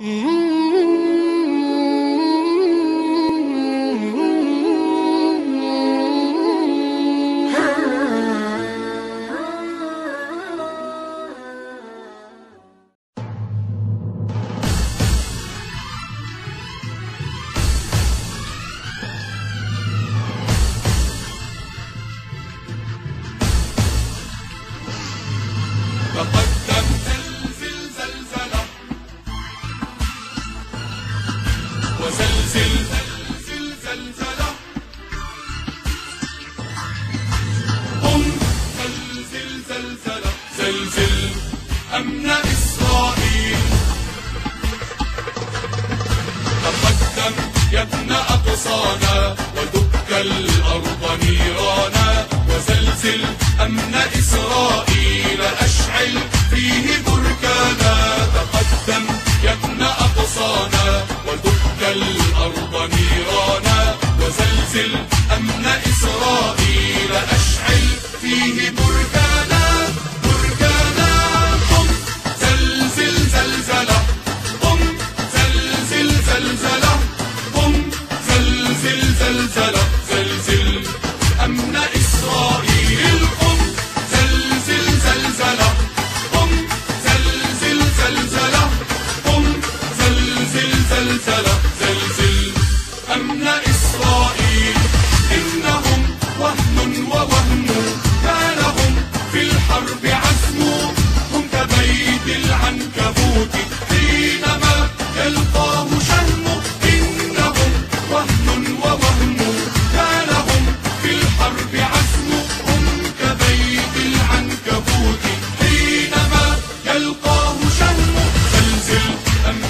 Mm-hmm. أمن إسرائيل. تقدم يا ابن أقصانا ودك الأرض نيرانا وزلزل أمن إسرائيل أشعل فيه بركانا. تقدم يا ابن أقصانا ودك الأرض نيرانا وزلزل أمن إسرائيل أشعل فيه بركانا.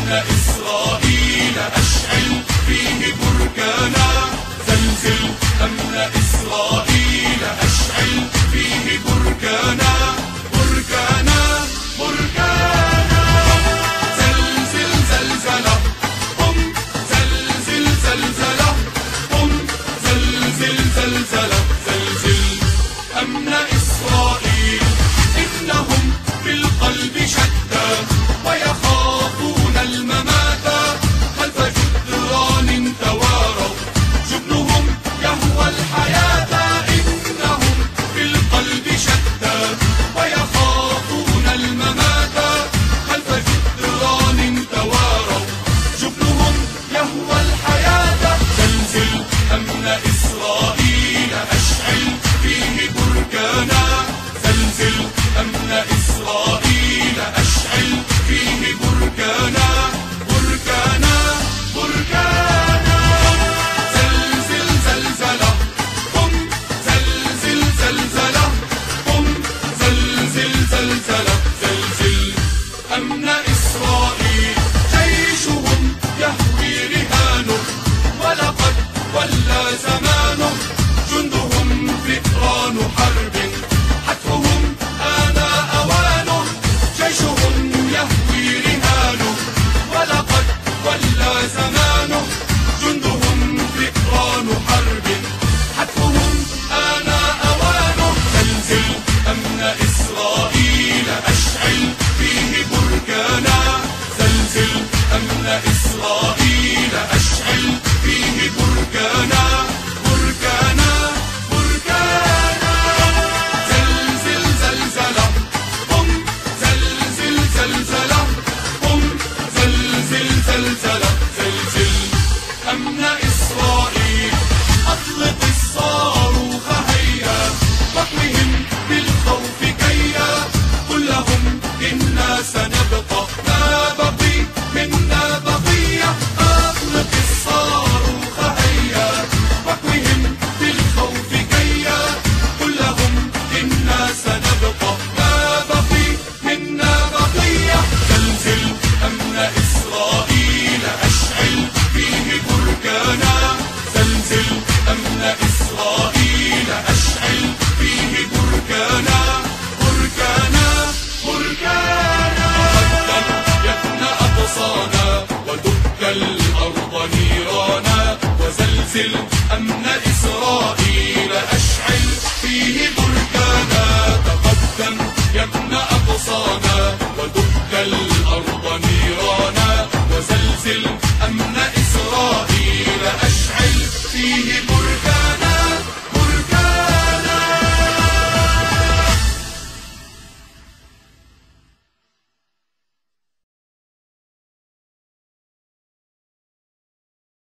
Yeah. Brasil.